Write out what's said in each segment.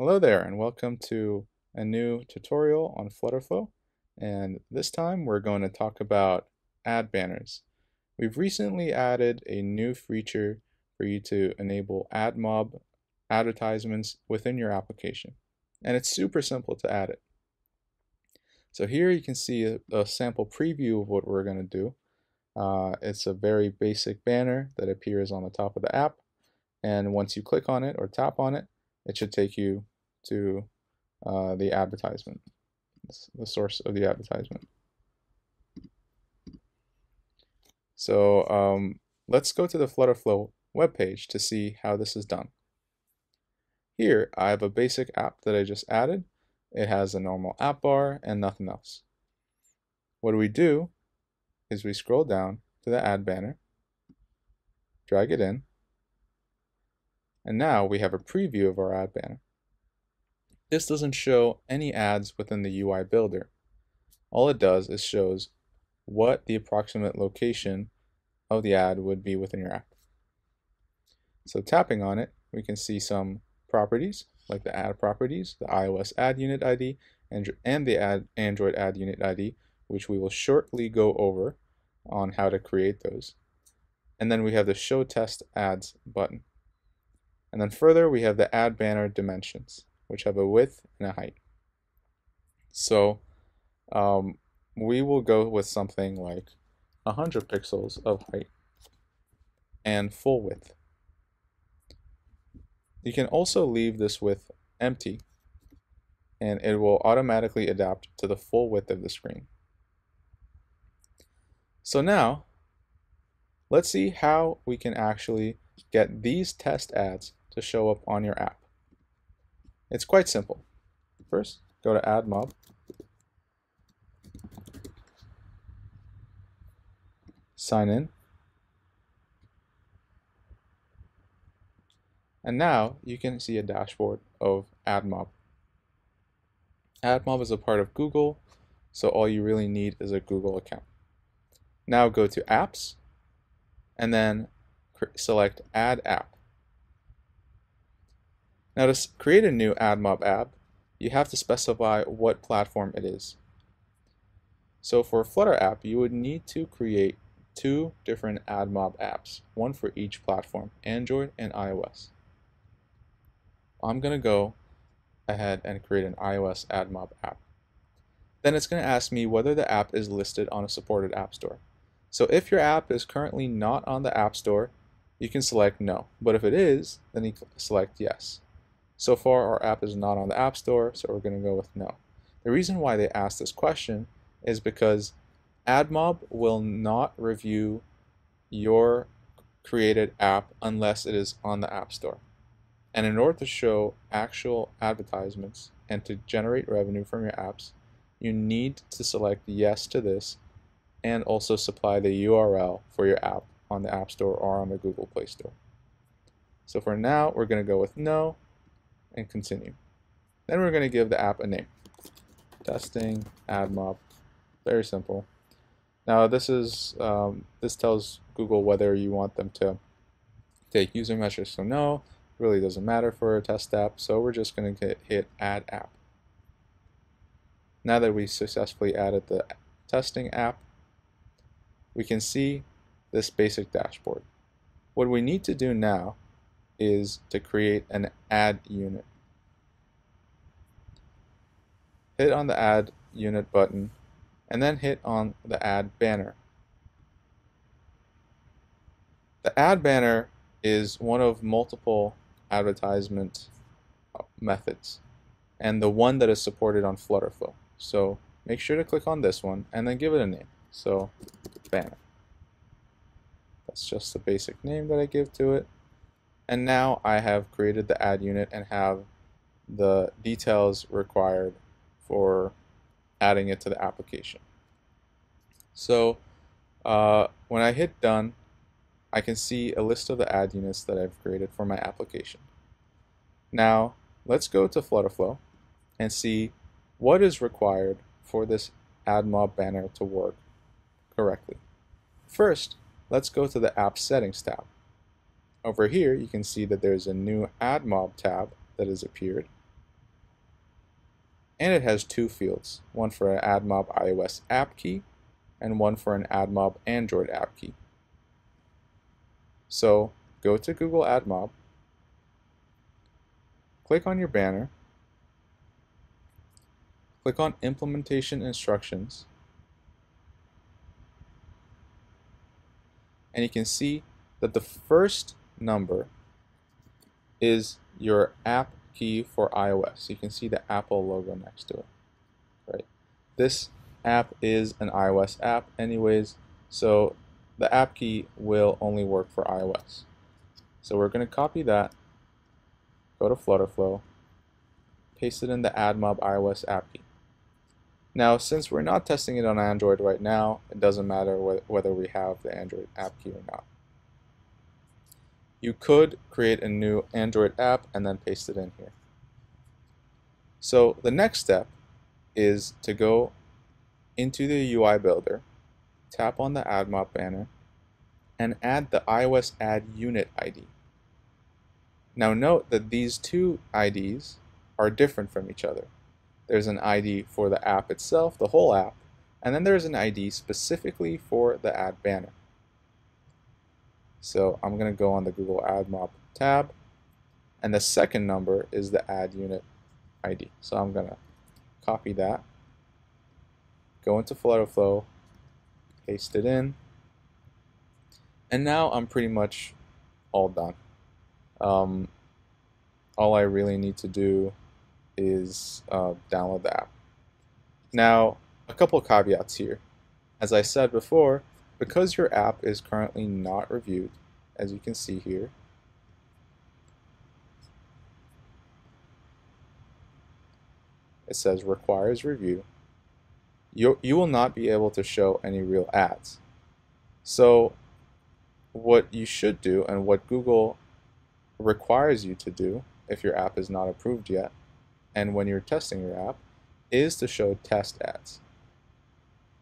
Hello there and welcome to a new tutorial on Flutterflow and this time we're going to talk about ad banners. We've recently added a new feature for you to enable AdMob advertisements within your application and it's super simple to add it. So here you can see a, a sample preview of what we're going to do. Uh, it's a very basic banner that appears on the top of the app and once you click on it or tap on it it should take you to uh, the advertisement, the source of the advertisement. So um, let's go to the Flutterflow webpage to see how this is done. Here I have a basic app that I just added. It has a normal app bar and nothing else. What do we do is we scroll down to the ad banner, drag it in, and now we have a preview of our ad banner. This doesn't show any ads within the UI builder. All it does is shows what the approximate location of the ad would be within your app. So tapping on it, we can see some properties like the ad properties, the iOS ad unit ID, and, and the ad Android ad unit ID, which we will shortly go over on how to create those. And then we have the show test ads button. And then further, we have the ad banner dimensions which have a width and a height. So um, we will go with something like 100 pixels of height and full width. You can also leave this width empty and it will automatically adapt to the full width of the screen. So now, let's see how we can actually get these test ads to show up on your app. It's quite simple. First, go to AdMob. Sign in. And now you can see a dashboard of AdMob. AdMob is a part of Google, so all you really need is a Google account. Now go to Apps, and then select Add App. Now to create a new AdMob app, you have to specify what platform it is. So for a Flutter app, you would need to create two different AdMob apps, one for each platform, Android and iOS. I'm going to go ahead and create an iOS AdMob app. Then it's going to ask me whether the app is listed on a supported app store. So if your app is currently not on the app store, you can select no. But if it is, then you select yes. So far, our app is not on the App Store, so we're going to go with no. The reason why they asked this question is because AdMob will not review your created app unless it is on the App Store. And in order to show actual advertisements and to generate revenue from your apps, you need to select yes to this and also supply the URL for your app on the App Store or on the Google Play Store. So for now, we're going to go with no and continue. Then we're going to give the app a name. Testing AdMob. Very simple. Now this is um, this tells Google whether you want them to take user measures. So no, really doesn't matter for a test app. So we're just going to hit Add App. Now that we successfully added the testing app, we can see this basic dashboard. What we need to do now is to create an ad unit. Hit on the ad unit button and then hit on the ad banner. The ad banner is one of multiple advertisement methods and the one that is supported on Flutterflow. So make sure to click on this one and then give it a name. So banner. That's just the basic name that I give to it. And now I have created the ad unit and have the details required for adding it to the application. So uh, when I hit done, I can see a list of the ad units that I've created for my application. Now let's go to Flutterflow and see what is required for this AdMob banner to work correctly. First, let's go to the App Settings tab. Over here, you can see that there's a new AdMob tab that has appeared. And it has two fields, one for an AdMob iOS app key and one for an AdMob Android app key. So go to Google AdMob, click on your banner, click on Implementation Instructions, and you can see that the first number is your app key for iOS. You can see the Apple logo next to it. Right. This app is an iOS app anyways, so the app key will only work for iOS. So we're going to copy that, go to Flutterflow, paste it in the AdMob iOS app key. Now, since we're not testing it on Android right now, it doesn't matter wh whether we have the Android app key or not. You could create a new Android app and then paste it in here. So the next step is to go into the UI builder, tap on the AdMob banner, and add the iOS Ad Unit ID. Now note that these two IDs are different from each other. There's an ID for the app itself, the whole app, and then there's an ID specifically for the ad banner. So I'm going to go on the Google AdMob tab, and the second number is the ad unit ID. So I'm going to copy that, go into Flutterflow, paste it in, and now I'm pretty much all done. Um, all I really need to do is uh, download the app. Now, a couple caveats here. As I said before, because your app is currently not reviewed, as you can see here, it says requires review, you, you will not be able to show any real ads. So what you should do and what Google requires you to do if your app is not approved yet and when you're testing your app is to show test ads.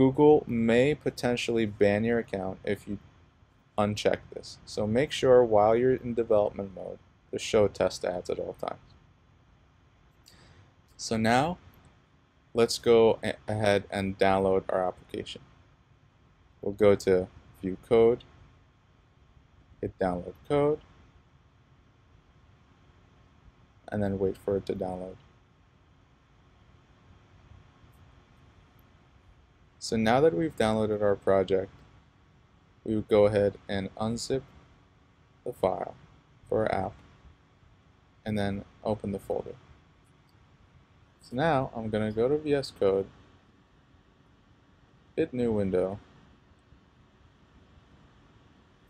Google may potentially ban your account if you uncheck this. So make sure while you're in development mode to show test ads at all times. So now let's go ahead and download our application. We'll go to view code, hit download code, and then wait for it to download. So now that we've downloaded our project, we would go ahead and unzip the file for our app and then open the folder. So now I'm going to go to VS Code, hit new window,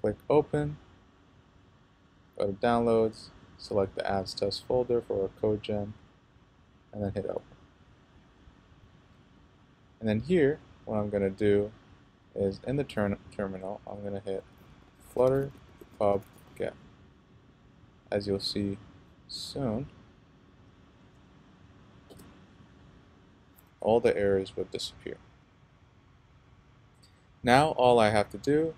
click open, go to downloads, select the ads test folder for our code gen, and then hit open. And then here, what I'm going to do is in the ter terminal, I'm going to hit flutter pub get. As you'll see soon, all the errors would disappear. Now all I have to do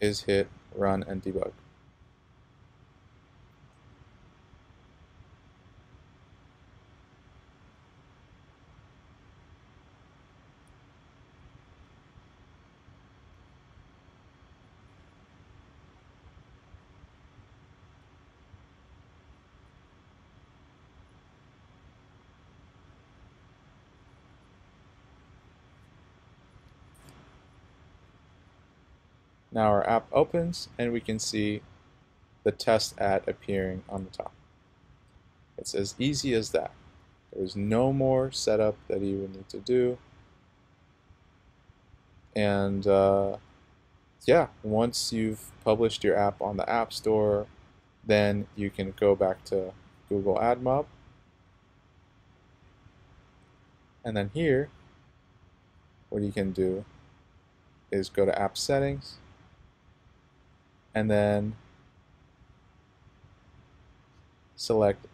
is hit run and debug. Now our app opens and we can see the test ad appearing on the top. It's as easy as that. There's no more setup that you would need to do. And uh, yeah, once you've published your app on the App Store, then you can go back to Google AdMob. And then here, what you can do is go to App Settings, and then select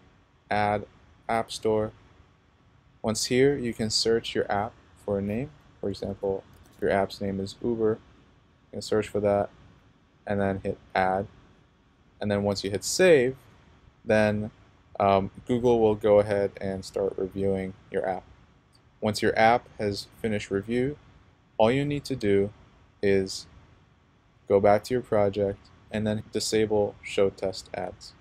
add app store. Once here you can search your app for a name. For example if your app's name is Uber. You can search for that and then hit add. And then once you hit save then um, Google will go ahead and start reviewing your app. Once your app has finished review, all you need to do is go back to your project and then disable show test ads.